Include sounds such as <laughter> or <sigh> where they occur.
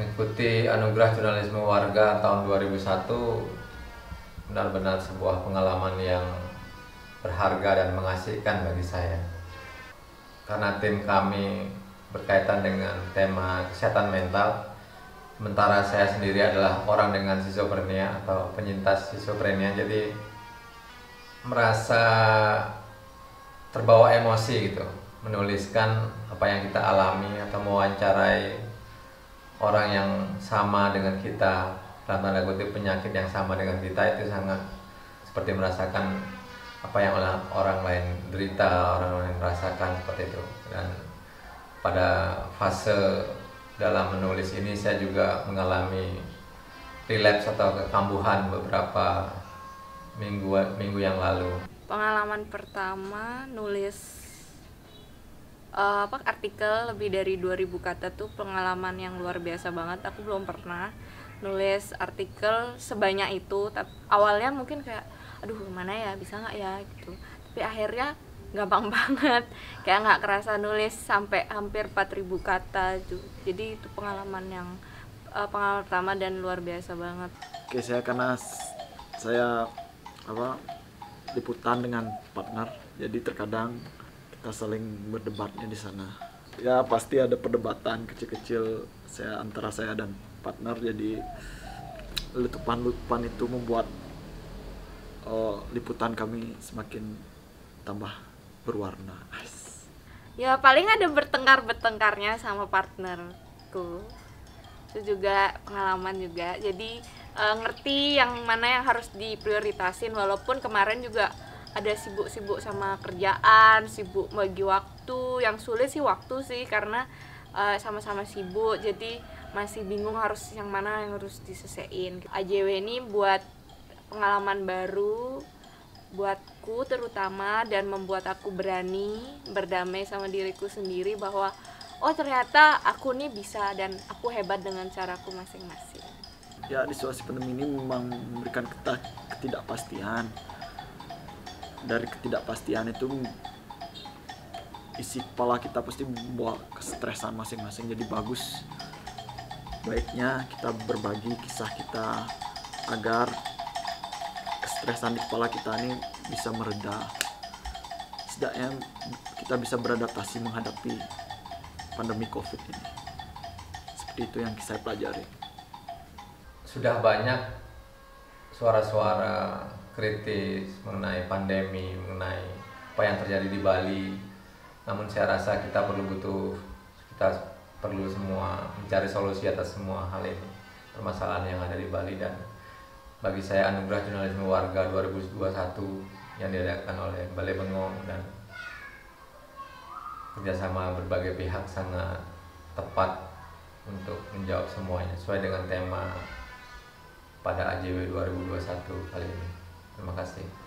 Mengikuti anugerah jurnalisme warga tahun 2001 benar-benar sebuah pengalaman yang berharga dan mengasihkan bagi saya. Karena tim kami berkaitan dengan tema kesehatan mental, sementara saya sendiri adalah orang dengan schizophrenia atau penyintas schizophrenia, jadi merasa terbawa emosi gitu, menuliskan apa yang kita alami atau mewawancarai orang yang sama dengan kita dalam tanda kutip penyakit yang sama dengan kita itu sangat seperti merasakan apa yang orang lain derita, orang lain rasakan seperti itu. Dan pada fase dalam menulis ini saya juga mengalami relapse atau kekambuhan beberapa minggu minggu yang lalu. Pengalaman pertama nulis uh, apa artikel lebih dari 2000 kata tuh pengalaman yang luar biasa banget. Aku belum pernah nulis artikel sebanyak itu. Tapi awalnya mungkin kayak aduh gimana ya bisa nggak ya? gitu. Tapi akhirnya gampang <laughs> banget. Kayak nggak kerasa nulis sampai hampir 4000 kata itu jadi itu pengalaman yang uh, pengalaman pertama dan luar biasa banget. Oke saya karena saya apa liputan dengan partner. Jadi terkadang kita saling berdebatnya di sana ya pasti ada perdebatan kecil-kecil saya antara saya dan partner jadi letupan-letupan itu membuat oh, liputan kami semakin tambah berwarna. Ya paling ada bertengkar-bertengkarnya sama partnerku. Itu juga pengalaman juga. Jadi e, ngerti yang mana yang harus diprioritasin walaupun kemarin juga ada sibuk-sibuk sama kerjaan, sibuk bagi waktu. Yang sulit sih waktu sih karena sama sama-sama sibuk. Jadi masih bingung harus yang mana yang harus diselesain. AJW ini buat pengalaman baru buatku terutama dan membuat aku berani berdamai sama diriku sendiri bahwa oh ternyata aku nih bisa dan aku hebat dengan caraku masing-masing. Ya di situasi pandemi ini memang memberikan ketidakpastian. Dari ketidakpastian itu isi kepala kita pasti membawa kestresan masing-masing. Jadi bagus baiknya kita berbagi kisah kita agar stresan di kepala kita ini bisa mereda. Setidaknya kita bisa beradaptasi menghadapi pandemi covid ini. Seperti itu yang saya pelajari. Sudah banyak suara-suara kritis mengenai pandemi mengenai apa yang terjadi di Bali namun saya rasa kita perlu butuh kita perlu semua mencari solusi atas semua hal ini permasalahan yang ada di Bali dan bagi saya anugerah jurnalisme warga 2021 yang diadakan oleh Balai Bengong dan kerjasama berbagai pihak sangat tepat untuk menjawab semuanya sesuai dengan tema pada AJW 2021 kali ini. Terima kasih.